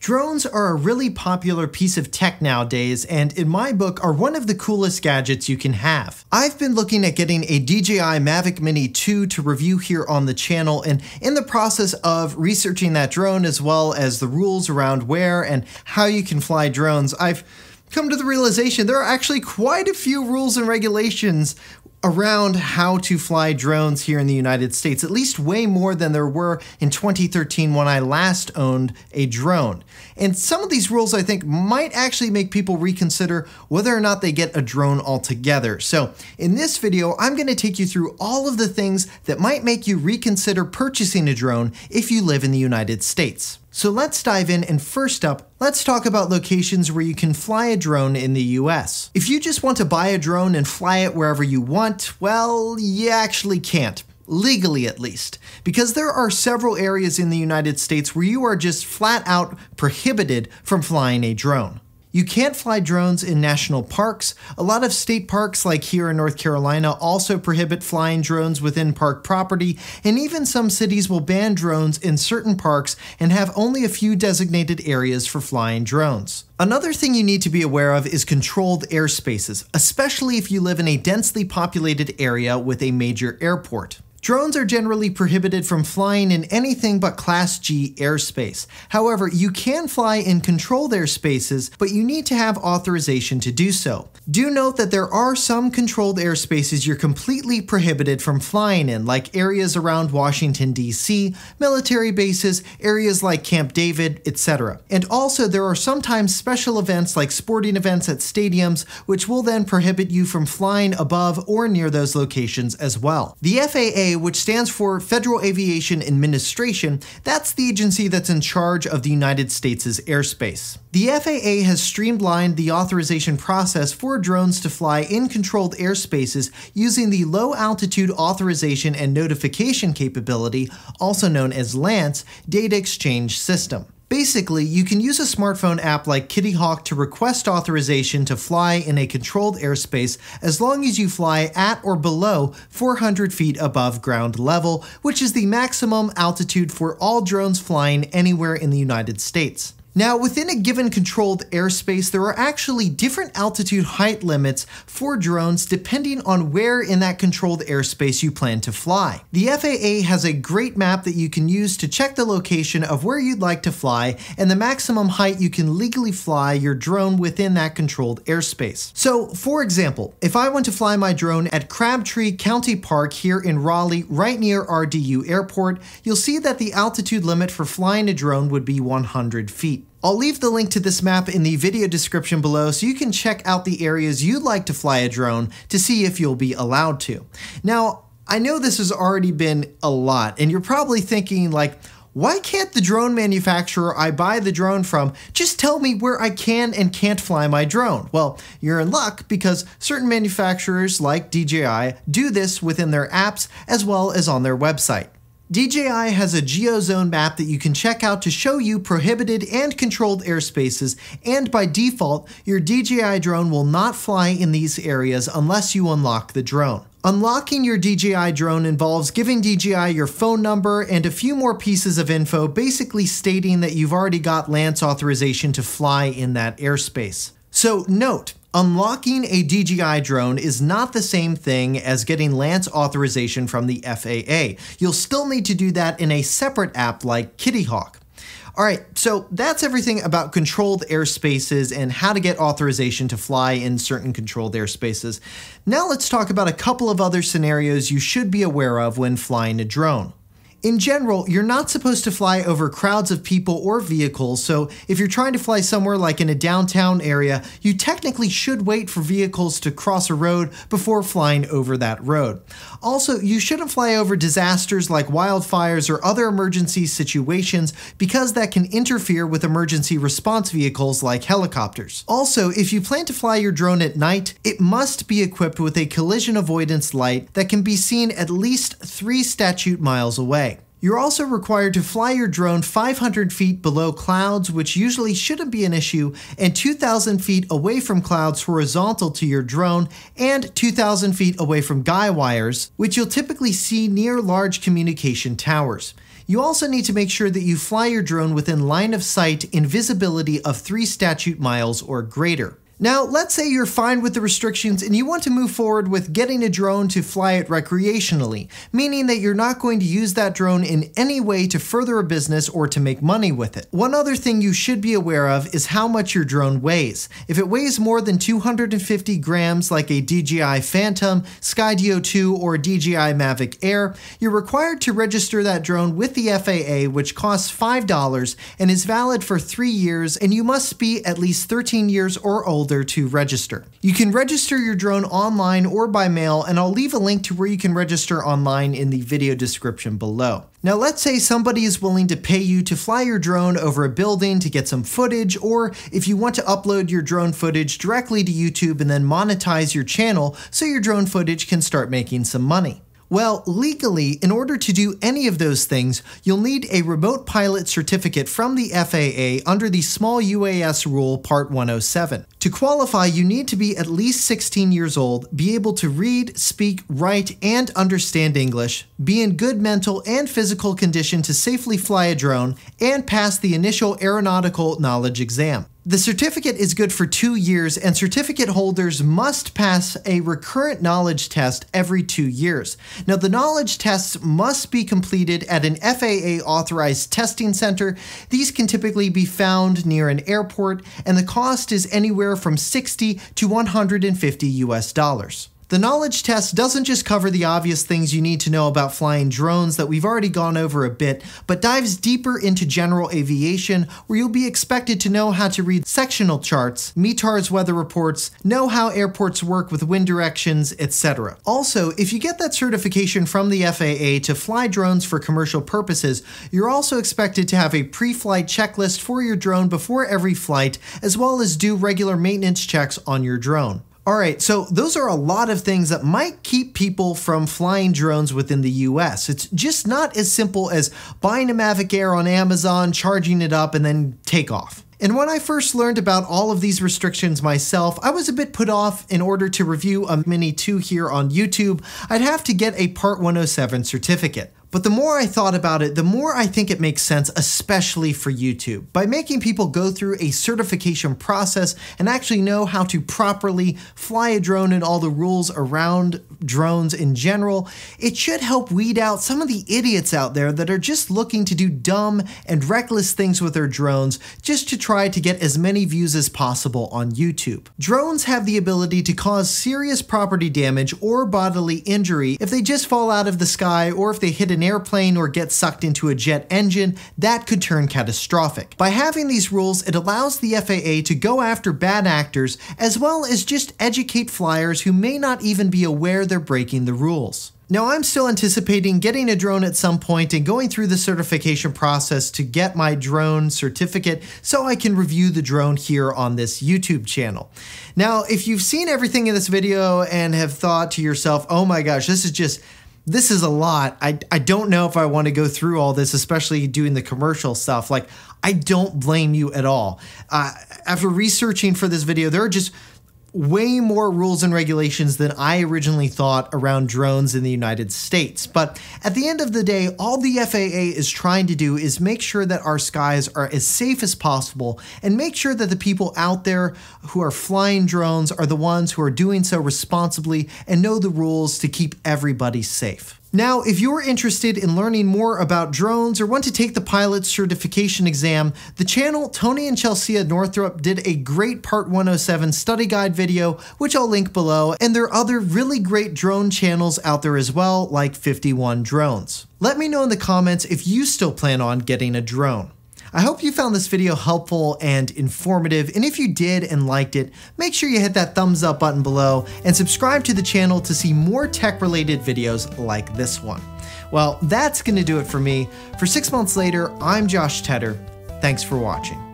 Drones are a really popular piece of tech nowadays, and in my book, are one of the coolest gadgets you can have. I've been looking at getting a DJI Mavic Mini 2 to review here on the channel, and in the process of researching that drone as well as the rules around where and how you can fly drones, I've come to the realization there are actually quite a few rules and regulations around how to fly drones here in the United States, at least way more than there were in 2013 when I last owned a drone. And some of these rules I think might actually make people reconsider whether or not they get a drone altogether. So in this video, I'm going to take you through all of the things that might make you reconsider purchasing a drone if you live in the United States. So let's dive in and first up, let's talk about locations where you can fly a drone in the US. If you just want to buy a drone and fly it wherever you want, well, you actually can't. Legally, at least, because there are several areas in the United States where you are just flat out prohibited from flying a drone. You can't fly drones in national parks. A lot of state parks, like here in North Carolina, also prohibit flying drones within park property, and even some cities will ban drones in certain parks and have only a few designated areas for flying drones. Another thing you need to be aware of is controlled airspaces, especially if you live in a densely populated area with a major airport. Drones are generally prohibited from flying in anything but Class G airspace. However, you can fly in controlled airspaces, but you need to have authorization to do so. Do note that there are some controlled airspaces you're completely prohibited from flying in, like areas around Washington, D.C., military bases, areas like Camp David, etc. And also, there are sometimes special events like sporting events at stadiums, which will then prohibit you from flying above or near those locations as well. The FAA which stands for Federal Aviation Administration, that's the agency that's in charge of the United States' airspace. The FAA has streamlined the authorization process for drones to fly in controlled airspaces using the Low Altitude Authorization and Notification Capability, also known as LAANC, data exchange system. Basically, you can use a smartphone app like Kitty Hawk to request authorization to fly in a controlled airspace as long as you fly at or below 400 feet above ground level, which is the maximum altitude for all drones flying anywhere in the United States. Now, within a given controlled airspace, there are actually different altitude height limits for drones depending on where in that controlled airspace you plan to fly. The FAA has a great map that you can use to check the location of where you'd like to fly and the maximum height you can legally fly your drone within that controlled airspace. So, for example, if I want to fly my drone at Crabtree County Park here in Raleigh, right near RDU Airport, you'll see that the altitude limit for flying a drone would be 100 feet. I'll leave the link to this map in the video description below so you can check out the areas you'd like to fly a drone to see if you'll be allowed to. Now, I know this has already been a lot, and you're probably thinking like, why can't the drone manufacturer I buy the drone from just tell me where I can and can't fly my drone? Well, you're in luck because certain manufacturers like DJI do this within their apps as well as on their website. DJI has a geozone map that you can check out to show you prohibited and controlled airspaces, and by default, your DJI drone will not fly in these areas unless you unlock the drone. Unlocking your DJI drone involves giving DJI your phone number and a few more pieces of info, basically stating that you've already got LAANC authorization to fly in that airspace. So note, Unlocking a DJI drone is not the same thing as getting LAANC authorization from the FAA. You'll still need to do that in a separate app like Kitty Hawk. Alright, so that's everything about controlled airspaces and how to get authorization to fly in certain controlled airspaces. Now let's talk about a couple of other scenarios you should be aware of when flying a drone. In general, you're not supposed to fly over crowds of people or vehicles, so if you're trying to fly somewhere like in a downtown area, you technically should wait for vehicles to cross a road before flying over that road. Also, you shouldn't fly over disasters like wildfires or other emergency situations because that can interfere with emergency response vehicles like helicopters. Also, if you plan to fly your drone at night, it must be equipped with a collision avoidance light that can be seen at least three statute miles away. You're also required to fly your drone 500 feet below clouds, which usually shouldn't be an issue, and 2,000 feet away from clouds horizontal to your drone, and 2,000 feet away from guy wires, which you'll typically see near large communication towers. You also need to make sure that you fly your drone within line of sight in visibility of 3 statute miles or greater. Now, let's say you're fine with the restrictions and you want to move forward with getting a drone to fly it recreationally, meaning that you're not going to use that drone in any way to further a business or to make money with it. One other thing you should be aware of is how much your drone weighs. If it weighs more than 250 grams like a DJI Phantom, Skydio 2, or DJI Mavic Air, you're required to register that drone with the FAA, which costs $5 and is valid for three years, and you must be at least 13 years or older to register. You can register your drone online or by mail, and I'll leave a link to where you can register online in the video description below. Now let's say somebody is willing to pay you to fly your drone over a building to get some footage, or if you want to upload your drone footage directly to YouTube and then monetize your channel so your drone footage can start making some money. Well, legally, in order to do any of those things, you'll need a remote pilot certificate from the FAA under the Small UAS Rule Part 107. To qualify, you need to be at least 16 years old, be able to read, speak, write, and understand English, be in good mental and physical condition to safely fly a drone, and pass the initial aeronautical knowledge exam. The certificate is good for two years, and certificate holders must pass a recurrent knowledge test every two years. Now, the knowledge tests must be completed at an FAA authorized testing center. These can typically be found near an airport, and the cost is anywhere from 60 to 150 US dollars. The knowledge test doesn't just cover the obvious things you need to know about flying drones that we've already gone over a bit, but dives deeper into general aviation, where you'll be expected to know how to read sectional charts, METAR's weather reports, know how airports work with wind directions, etc. Also, if you get that certification from the FAA to fly drones for commercial purposes, you're also expected to have a pre-flight checklist for your drone before every flight, as well as do regular maintenance checks on your drone. All right, so those are a lot of things that might keep people from flying drones within the US. It's just not as simple as buying a Mavic Air on Amazon, charging it up, and then take off. And when I first learned about all of these restrictions myself, I was a bit put off in order to review a Mini 2 here on YouTube, I'd have to get a Part 107 certificate. But the more I thought about it, the more I think it makes sense, especially for YouTube. By making people go through a certification process and actually know how to properly fly a drone and all the rules around drones in general, it should help weed out some of the idiots out there that are just looking to do dumb and reckless things with their drones just to try to get as many views as possible on YouTube. Drones have the ability to cause serious property damage or bodily injury if they just fall out of the sky or if they hit an an airplane or get sucked into a jet engine, that could turn catastrophic. By having these rules, it allows the FAA to go after bad actors as well as just educate flyers who may not even be aware they're breaking the rules. Now, I'm still anticipating getting a drone at some point and going through the certification process to get my drone certificate so I can review the drone here on this YouTube channel. Now, if you've seen everything in this video and have thought to yourself, oh my gosh, this is just this is a lot. I, I don't know if I want to go through all this, especially doing the commercial stuff. Like, I don't blame you at all. Uh, after researching for this video, there are just way more rules and regulations than I originally thought around drones in the United States. But at the end of the day, all the FAA is trying to do is make sure that our skies are as safe as possible and make sure that the people out there who are flying drones are the ones who are doing so responsibly and know the rules to keep everybody safe. Now, if you're interested in learning more about drones or want to take the pilot certification exam, the channel Tony and Chelsea Northrup did a great Part 107 study guide video, which I'll link below, and there are other really great drone channels out there as well, like 51 Drones. Let me know in the comments if you still plan on getting a drone. I hope you found this video helpful and informative, and if you did and liked it, make sure you hit that thumbs up button below and subscribe to the channel to see more tech-related videos like this one. Well, that's gonna do it for me. For six months later, I'm Josh Teder. Thanks for watching.